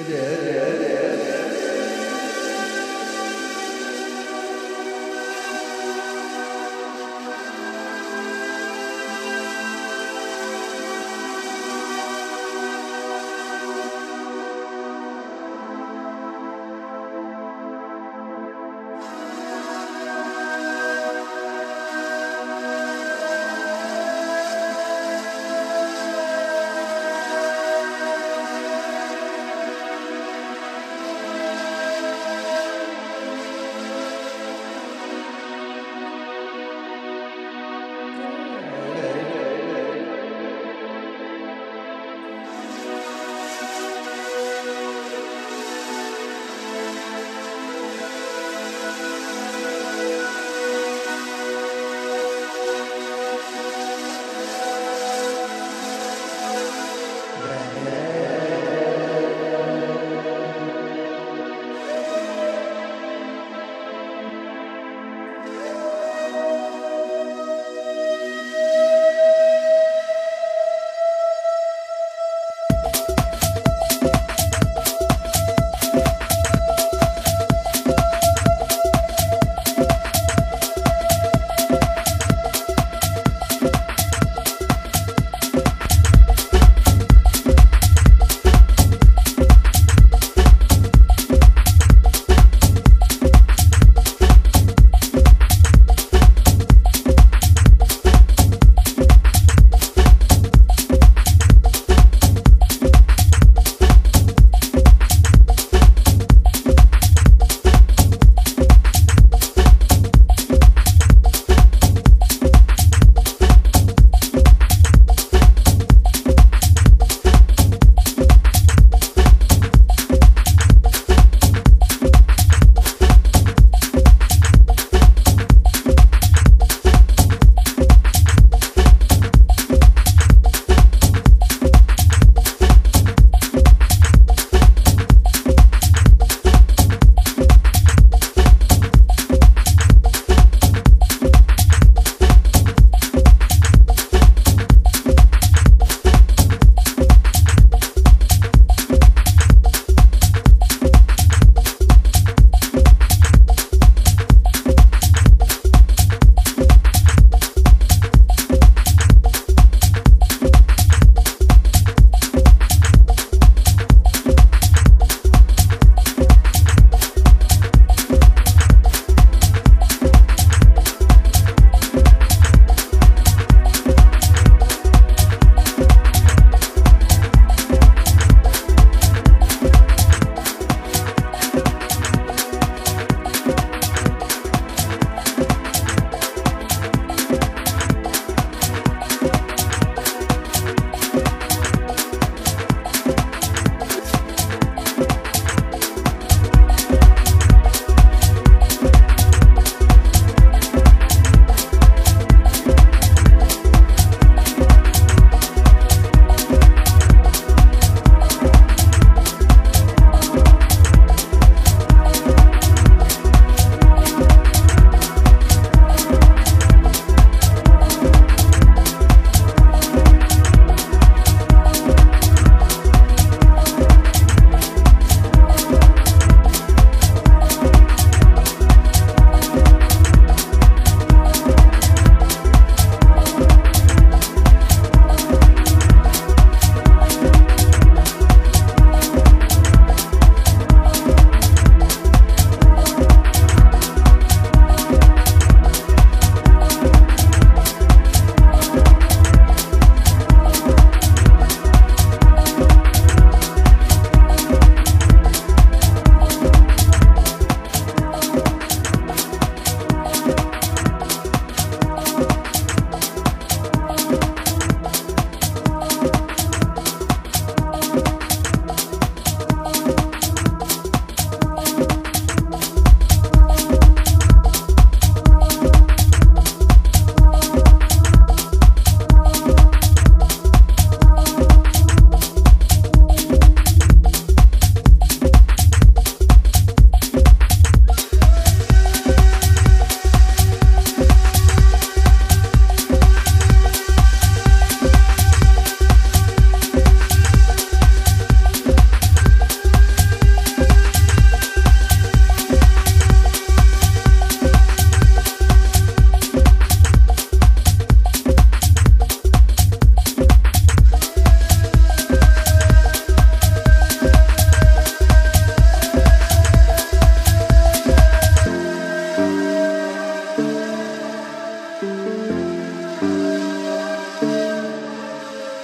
It is.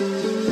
Música